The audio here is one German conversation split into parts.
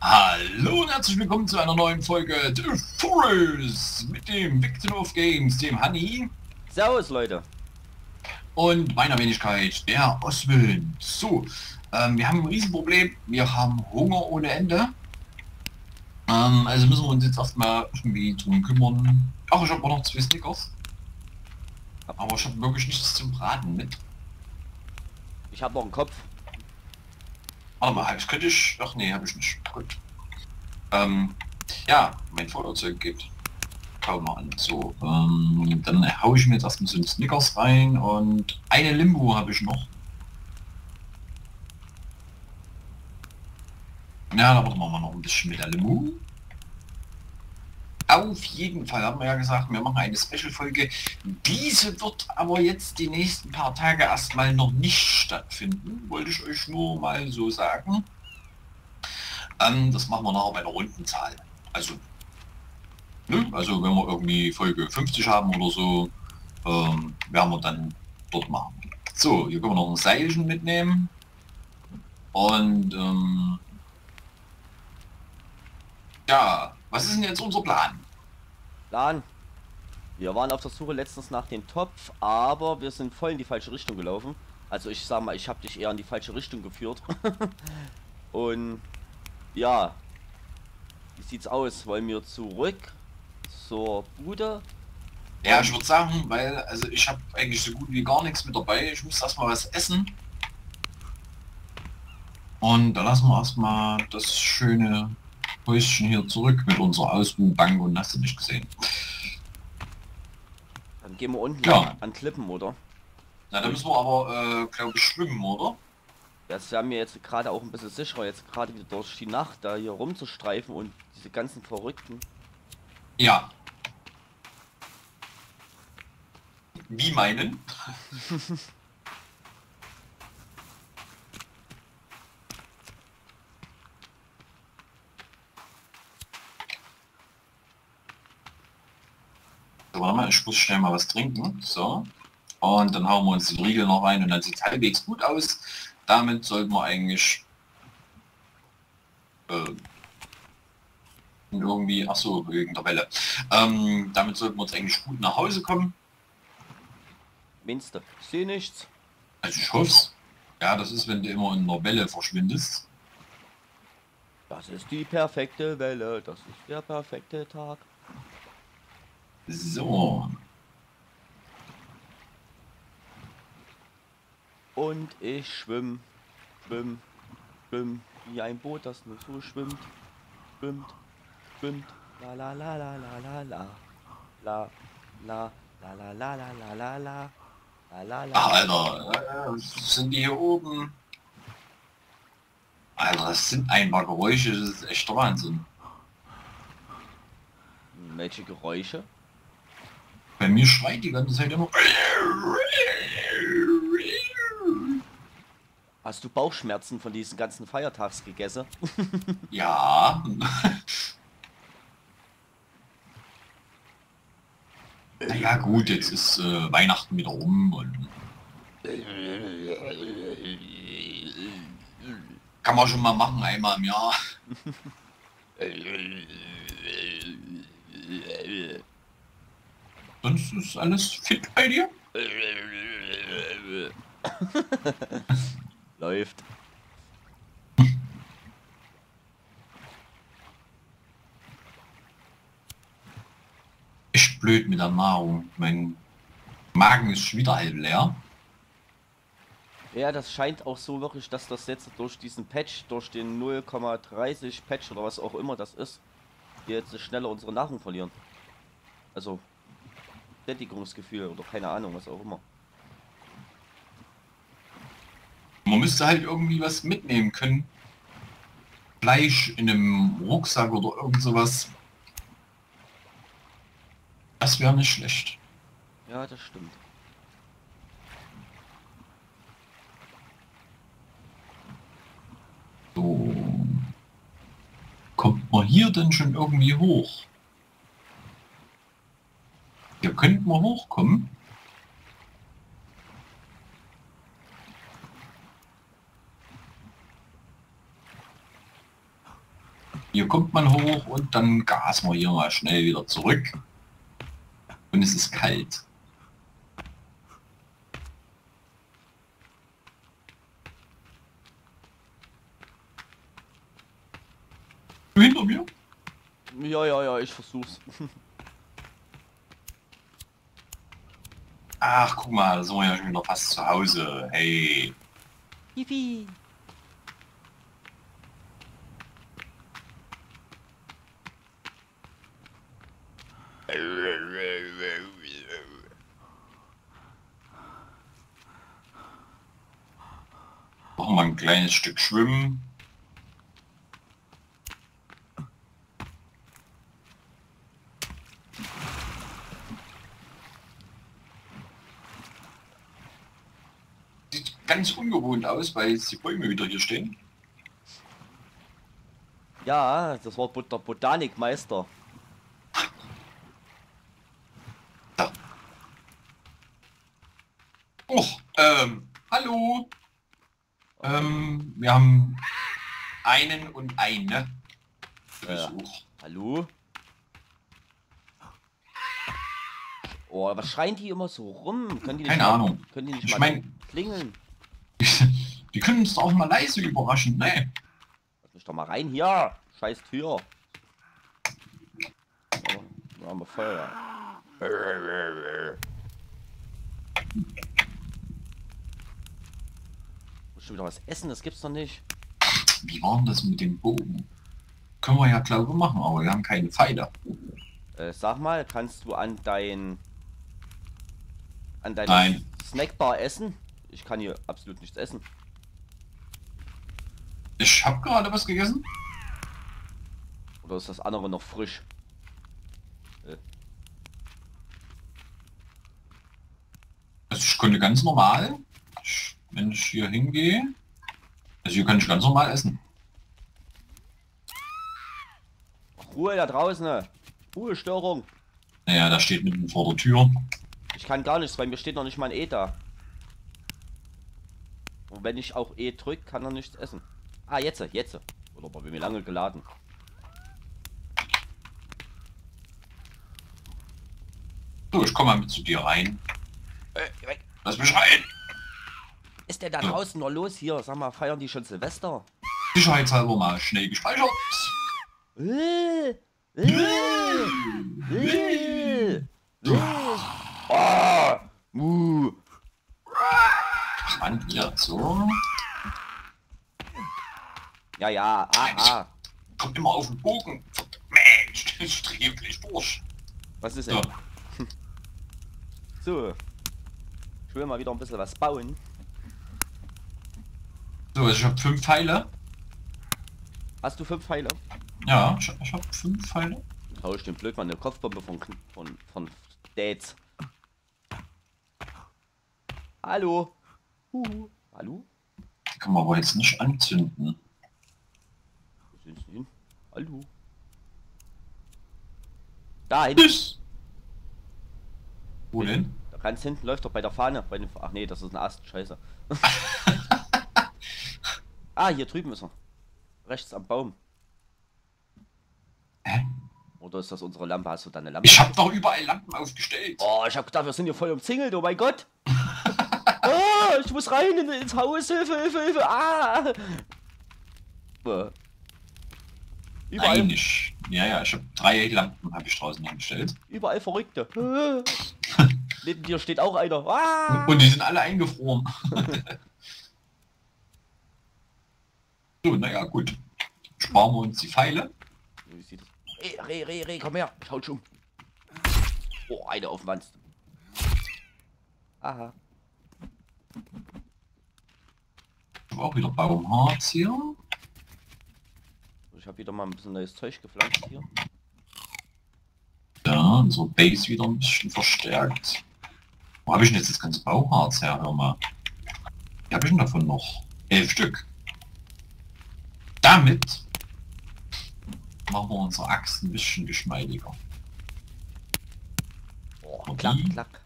Hallo und herzlich willkommen zu einer neuen Folge The Forest mit dem Victim of Games, dem Honey Servus Leute. und meiner Wenigkeit, der Oswald. So, ähm, wir haben ein Riesenproblem. Wir haben Hunger ohne Ende. Ähm, also müssen wir uns jetzt erstmal irgendwie drum kümmern. Ach, ich habe auch noch zwei Snickers. Aber ich habe wirklich nichts zum Braten mit. Ich habe noch einen Kopf. Warte mal, das könnte ich... Ach nee, habe ich nicht. Gut. Ähm, ja, mein Feuerzeug geht kaum mal an. So, ähm, dann haue ich mir jetzt erstmal so einen Snickers rein und eine Limbo habe ich noch. Ja, da machen wir noch ein bisschen mit der Limbo. Auf jeden Fall haben wir ja gesagt, wir machen eine Special-Folge. Diese wird aber jetzt die nächsten paar Tage erstmal noch nicht stattfinden. Wollte ich euch nur mal so sagen. Ähm, das machen wir nachher bei der Rundenzahl. Also, ne? also wenn wir irgendwie Folge 50 haben oder so, ähm, werden wir dann dort machen. So, hier können wir noch ein Seilchen mitnehmen. Und ähm, ja, was ist denn jetzt unser Plan? Plan. Wir waren auf der Suche letztens nach dem Topf, aber wir sind voll in die falsche Richtung gelaufen. Also ich sag mal, ich habe dich eher in die falsche Richtung geführt. Und ja, wie sieht's aus? Wollen wir zurück zur Bude? Ja, ich würde sagen, weil also ich habe eigentlich so gut wie gar nichts mit dabei. Ich muss erstmal was essen. Und dann lassen wir erstmal das schöne Häuschen hier zurück mit unserer Ausruhbank und hast du nicht gesehen. Dann gehen wir unten Ja. an Klippen, oder? Na, da müssen wir aber, äh, glaube ich, schwimmen, oder? Das wäre mir jetzt gerade auch ein bisschen sicherer, jetzt gerade wieder durch die Nacht da hier rumzustreifen und diese ganzen Verrückten. Ja. Wie meinen? So, warte mal, ich muss schnell mal was trinken. So. Und dann hauen wir uns den Riegel noch rein und dann sieht es halbwegs gut aus. Damit sollten wir eigentlich äh, irgendwie, ach so, wegen der Welle. Ähm, damit sollten wir jetzt eigentlich gut nach Hause kommen. Minste. Ich sehe nichts. Also ich hoffe Ja, das ist, wenn du immer in einer Welle verschwindest. Das ist die perfekte Welle. Das ist der perfekte Tag. So. Und ich schwimm, schwimm, schwimm wie ein Boot, das nur so schwimmt, schwimmt, schwimmt. La la la la la la la. La la la la la la la la la. La la la. Ach, Alter, äh, sind die hier oben? Alter, das sind ein paar Geräusche, das ist echt Wahnsinn. Welche Geräusche? Bei mir schreit die ganze Zeit immer. Hast du Bauchschmerzen von diesen ganzen Feiertags gegessen? Ja. naja gut, jetzt ist äh, Weihnachten wieder rum und kann man schon mal machen, einmal im Jahr. Sonst ist alles fit bei dir? Läuft. Echt blöd mit der Nahrung. Mein Magen ist schon wieder halb leer. Ja, das scheint auch so wirklich, dass das jetzt durch diesen Patch, durch den 0,30 Patch oder was auch immer das ist, wir jetzt schneller unsere Nahrung verlieren. Also Sättigungsgefühl oder keine Ahnung, was auch immer. Man müsste halt irgendwie was mitnehmen können. Fleisch in einem Rucksack oder irgend sowas. Das wäre nicht schlecht. Ja, das stimmt. So. Kommt man hier denn schon irgendwie hoch? Hier könnten wir hochkommen. Hier kommt man hoch und dann gasen wir hier mal schnell wieder zurück. Und es ist kalt. Hinter mir? Ja, ja, ja, ich versuch's. Ach, guck mal, da sind wir ja schon wieder fast zu Hause. Hey. Yippie. Machen wir ein kleines Stück schwimmen. Sieht ganz ungewohnt aus, weil jetzt die Bäume wieder hier stehen. Ja, das war der Botanikmeister. Oh, ähm, hallo. Ähm, wir haben einen und eine zu Ja. Hallo? Oh, was schreien die immer so rum? Können die nicht Keine mal, Ahnung. Können die nicht Ich mal mein- klingeln? Die können uns doch auch mal leise überraschen. Nee. Lass mich doch mal rein hier. Scheiß Tür. Oh, da haben wir Feuer. Muss schon wieder was essen? Das gibt's doch nicht. Wie war denn das mit dem Bogen? Können wir ja glaube machen, aber wir haben keine Pfeile. Äh, sag mal, kannst du an dein an deine Nein. Snackbar essen? Ich kann hier absolut nichts essen. Ich habe gerade was gegessen. Oder ist das andere noch frisch? Also ich könnte ganz normal, ich, wenn ich hier hingehe, also hier kann ich ganz normal essen. Ruhe da draußen. ne? Ruhestörung. Naja, da steht mitten vor der Tür. Ich kann gar nichts, weil mir steht noch nicht mal ein E da. Und wenn ich auch E drück, kann er nichts essen. Ah, jetzt, jetzt. Oder bei mir lange geladen. So, ich komme mal mit zu dir rein. Äh, weg. Lass mich rein. Ist der da draußen noch los hier? Sag mal, feiern die schon Silvester? Sicherheitshalber mal schnell gespeichert. Äh, äh, äh, äh. Ah, mu. Ach Hier, so. Ja, ja, ah. Kommt immer auf den Bogen. Mensch, ich drehe gleich durch. Was ist So, denn? So. Ich will mal wieder ein bisschen was bauen. so also ich habe fünf Pfeile. Hast du fünf Pfeile? Ja, ich, ich habe fünf Pfeile. Hau ich den blöd mal eine Kopfbombe von, von, von Dates. Hallo? Huhu. Hallo? Die kann man aber jetzt nicht anzünden. Wo sind sie hin? Hallo? Da hinten. Tschüss. Wo denn? Da ganz hinten läuft doch bei der Fahne. Bei den, ach nee, das ist ein Ast. Scheiße. ah, hier drüben ist er. Rechts am Baum. Hä? Oder ist das unsere Lampe? Hast du da eine Lampe? Ich habe doch überall Lampen aufgestellt. Oh, ich hab gedacht, wir sind hier voll umzingelt, oh mein Gott. Oh, ich muss rein in, ins Haus, Hilfe, Hilfe, Hilfe, ah. Überall, Nein, nicht. Ja, ja, ich habe drei Lampen habe ich draußen hingestellt. überall Verrückte. Neben dir steht auch einer. Ah. Und die sind alle eingefroren. so, naja, gut. Sparen wir uns die Pfeile. Wie sieht das? Reh, Reh, Reh, Reh, komm her, schaut schon. Oh, eine auf dem Wanst. Aha. Auch wieder Baumharz hier. Ich habe wieder mal ein bisschen neues Zeug gepflanzt hier. Ja, unsere Base wieder ein bisschen verstärkt. Wo habe ich denn jetzt das ganze Bauharz her? Hör mal. Wie habe ich denn davon noch? Elf Stück. Damit machen wir unsere Axt ein bisschen geschmeidiger. Oh, klack, klack.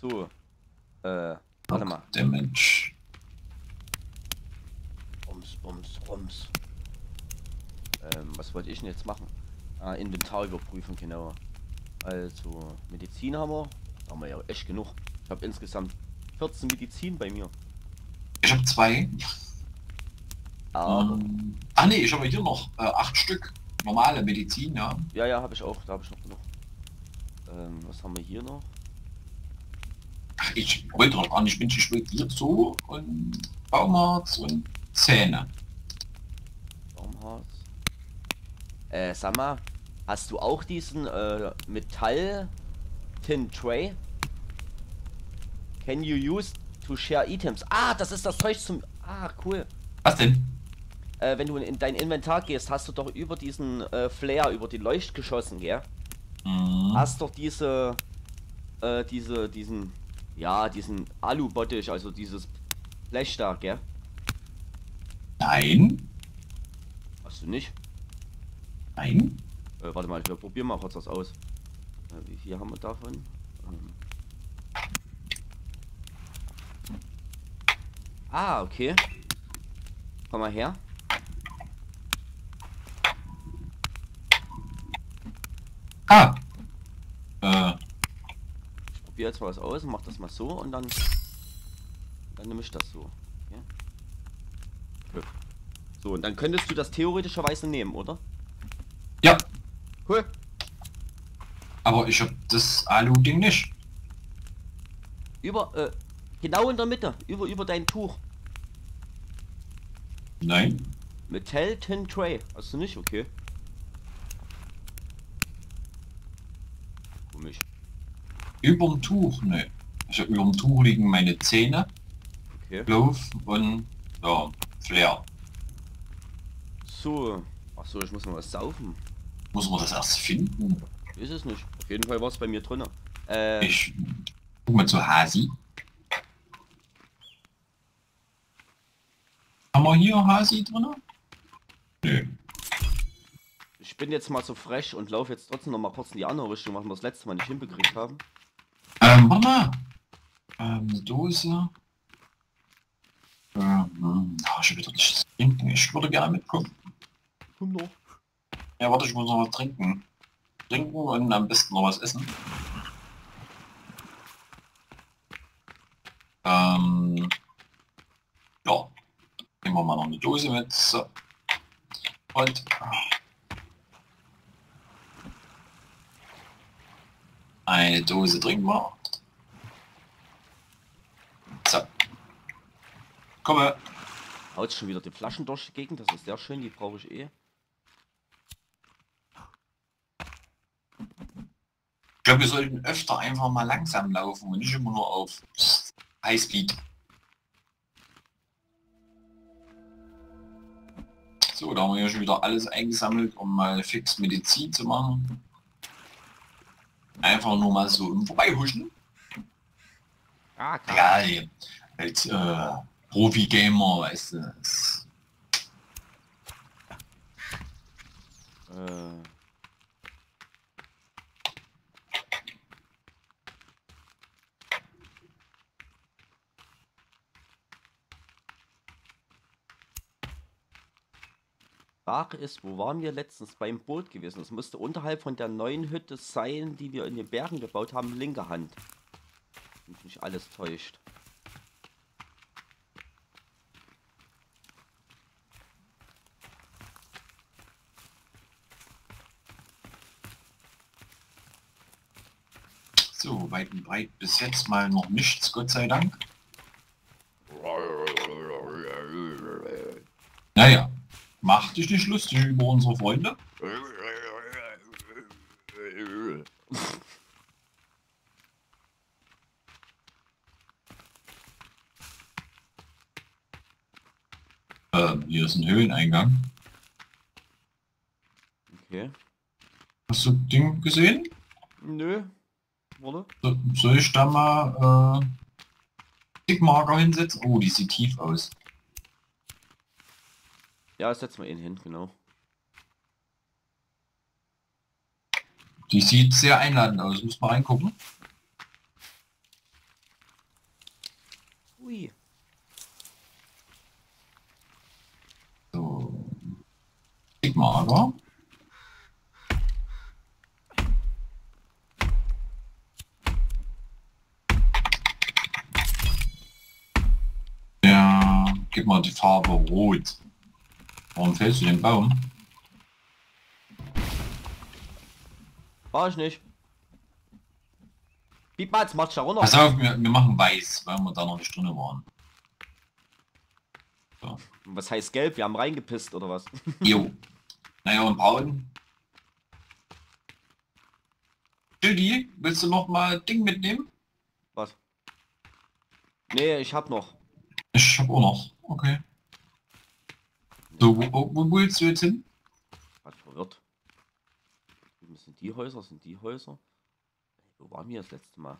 So. Äh, warte mal. Damage. Rums, rums, rums. Ähm, was wollte ich denn jetzt machen? Ah, Inventar überprüfen, genau. Also, Medizin haben wir. Da haben wir ja echt genug. Ich habe insgesamt 14 Medizin bei mir. Ich habe zwei. Aber, Ähm, ah nee, ich habe hier noch äh, acht Stück normale Medizin, ja. ja, ja, habe ich auch. Da habe ich noch genug. Ähm, was haben wir hier noch? Ich wollte doch gar nicht, Mensch, ich wollte hier so und Baumarzt und Zähne. Baumharz. Äh, sag mal, hast du auch diesen äh, Metall Tin Tray? Can you use to share items? Ah, das ist das Zeug zum. Ah, cool. Was denn? Äh, wenn du in dein Inventar gehst, hast du doch über diesen äh, Flare, über die Leuchtgeschossen, gell? Hm. Hast doch diese, äh, diese, diesen, ja, diesen Alu-Bottich, also dieses Blech da, gell? Nein, Hast du nicht? nein. Äh, warte mal, wir probieren mal kurz das aus. Äh, wie viel haben wir davon? Ähm. Ah, okay. Komm mal her. Ah. Probiere jetzt mal was aus, mach das mal so und dann dann nehme ich das so. Okay. So, und dann könntest du das theoretischerweise nehmen, oder? ja, Cool. aber ich habe das Alu-Ding nicht. Über, äh, genau in der Mitte, über, über dein Tuch. Nein. Metall Tin Tray. Hast du nicht? Okay. Komisch. Überm Tuch, ne. Also überm Tuch liegen meine Zähne, Okay. Glove und ja, Flair. So. Ach so, ich muss noch was saufen. Muss man das erst finden? Ist es nicht. Auf jeden Fall war es bei mir drin. Äh, Ich guck mal zu Hasi. Haben wir hier Hasi drin? Nö. ich bin jetzt mal so frech und laufe jetzt trotzdem noch mal kurz in die andere Richtung, was wir das letzte Mal nicht hinbekriegt haben. Ähm, warte mal. Ähm, eine Dose. Ähm, ah, ich will wieder nichts trinken. Ich würde gerne mitkommen. Komm noch. Ja, warte, ich muss noch was trinken. Trinken und am besten noch was essen. Ähm, ja. Nehmen wir mal noch eine Dose mit. So. Und. Eine Dose trinken wir. So. Komme. Haut schon wieder die Flaschen durch die Gegend, das ist sehr schön, die brauche ich eh. Ich glaube, wir sollten öfter einfach mal langsam laufen und nicht immer nur auf Highspeed. So, da haben wir ja schon wieder alles eingesammelt, um mal fix Medizin zu machen. Einfach nur mal so im Vorbeihuschen. Ah, Ja, als äh, Profi-Gamer, weißt du. Äh, Frage ist, wo waren wir letztens beim Boot gewesen? Das müsste unterhalb von der neuen Hütte sein, die wir in den Bergen gebaut haben, linke Hand. Wenn mich alles täuscht. So, weit bis jetzt mal noch nichts, Gott sei Dank. Naja, mach dich nicht lustig über unsere Freunde. Ähm, hier ist ein Höhleneingang. Okay. Hast du Ding gesehen? Nö. Warte. So, soll ich da mal äh, Tickmarker hinsetzen? Oh, die sieht tief aus. Ja, setz mal ihn hin, genau. Die sieht sehr einladend aus. Muss mal reingucken. Ui. So. mager. Gib mal die Farbe Rot. Warum fällst du den Baum? War ich nicht. Piepmatz, macht schon runter. Pass auf, wir, wir machen weiß, weil wir da noch nicht drin waren. Was heißt gelb? Wir haben reingepisst oder was? Jo. Naja, und braun. Judy, willst du noch mal Ding mitnehmen? Was? Nee, ich hab noch. Ich hab auch noch. Okay. So, wo, wo, wo willst du jetzt hin? Was verwirrt. Sind die Häuser? Sind die Häuser? Wo waren wir das letzte Mal?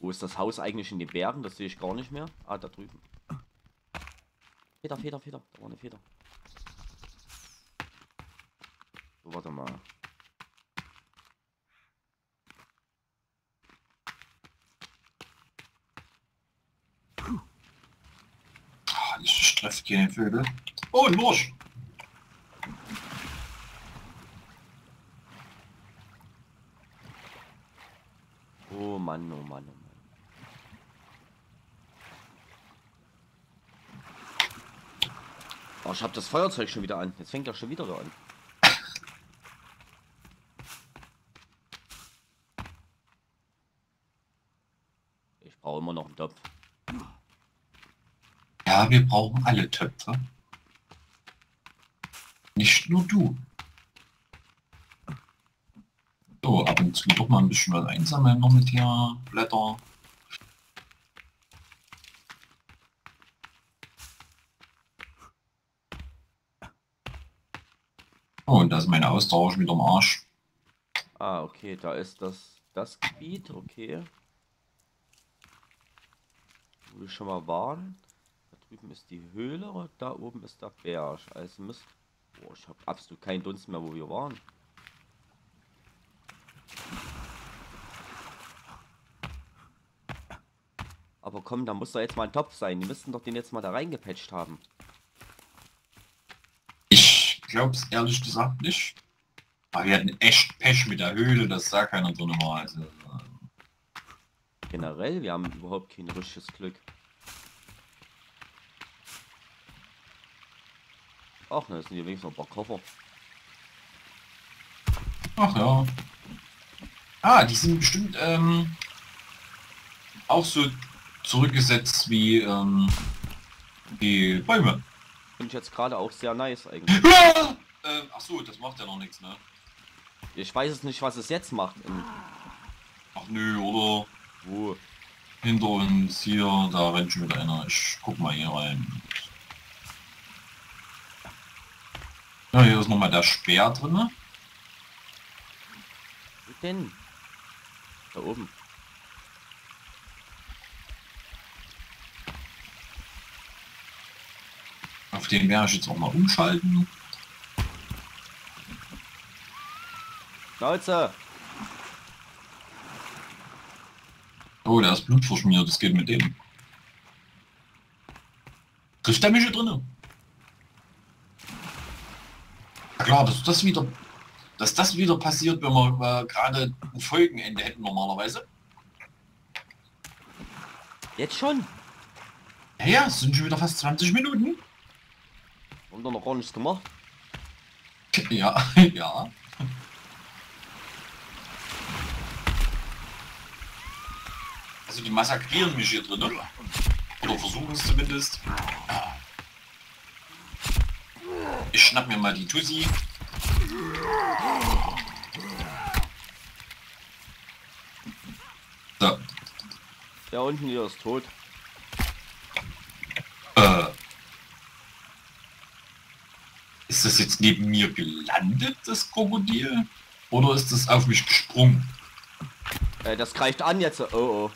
Wo ist das Haus eigentlich in den Bergen? Das sehe ich gar nicht mehr. Ah, da drüben. Feder, Feder, Feder. Da war eine Feder. So, warte mal. Ah, ich treffe keine Vögel. Oh, ein Morsch. Oh Mann, oh Mann, oh Mann. Oh, ich habe das Feuerzeug schon wieder an. Jetzt fängt er schon wieder an. Ich brauche immer noch einen Topf. Ja, wir brauchen alle Töpfe. Nicht nur du. So, ab und zu doch mal ein bisschen was einsammeln noch mit hier Blätter. Oh, und da ist meine Ausdauer schon wieder am Arsch. Ah, okay, da ist das, das Gebiet, okay. Wo wir schon mal waren. Drüben ist die Höhle und da oben ist der Berg. Also müsst... Boah, ich habe absolut keinen Dunst mehr, wo wir waren. Aber komm, da muss doch jetzt mal ein Topf sein. Die müssten doch den jetzt mal da reingepatcht haben. Ich glaub's ehrlich gesagt nicht. Aber wir hatten echt Pech mit der Höhle, das sah keiner so normal. Also, Generell, wir haben überhaupt kein richtiges Glück. Ach, ne, sind hier wenigstens noch ein paar Koffer. ach ja. Ah, die sind bestimmt ähm, auch so zurückgesetzt wie ähm, die Bäume. Finde ich jetzt gerade auch sehr nice eigentlich. Ah! Ähm, ach so, das macht ja noch nichts, ne? Ich weiß es nicht, was es jetzt macht. Ach nö, oder? wo? Hinter uns hier, da rennt schon wieder einer. Ich guck mal hier rein. Ja, hier ist nochmal der Speer drinne. Wo denn? Da oben. Auf den werde ich jetzt auch mal umschalten. Schnauze! Oh, der ist blutverschmiert, das geht mit dem. Trifft der mich hier drinnen? Ja klar, dass das wieder, dass das wieder passiert, wenn wir äh, gerade ein Folgenende hätten normalerweise. Jetzt schon? Ja, ja, es sind schon wieder fast 20 Minuten. Haben doch noch gar nichts gemacht. Ja, ja. Also die massakrieren mich hier drin. Oder versuchen es zumindest. Ich schnapp mir mal die Tussi. So. Der unten hier ist tot. Äh. Ist das jetzt neben mir gelandet, das Krokodil? Oder ist das auf mich gesprungen? Äh, das greift an jetzt. Oh oh.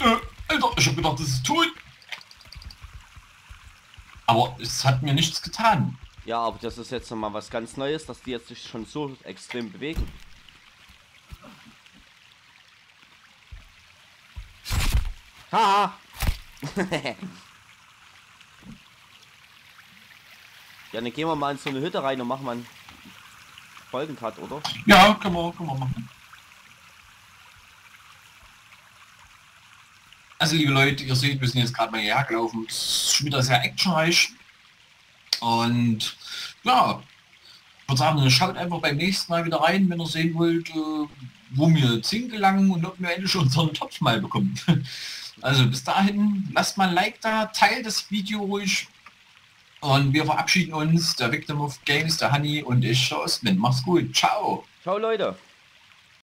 Äh, Alter, ich hab gedacht, das ist tot. Aber es hat mir nichts getan. Ja, aber das ist jetzt noch mal was ganz Neues, dass die jetzt sich schon so extrem bewegen. Haha! ja, dann gehen wir mal in so eine Hütte rein und machen mal einen Folgencut, oder? Ja, können wir, können wir machen. Also liebe Leute, ihr seht, wir sind jetzt gerade mal hierher gelaufen. Es ist schon wieder sehr actionreich. Und ja, ich würde sagen, schaut einfach beim nächsten Mal wieder rein, wenn ihr sehen wollt, äh, wo wir jetzt hingelangen und ob wir endlich unseren Topf mal bekommen. Also bis dahin, lasst mal ein Like da, teilt das Video ruhig. Und wir verabschieden uns, der Victim of Games, der Honey und ich, der Ostman. Mach's gut, ciao. Ciao Leute.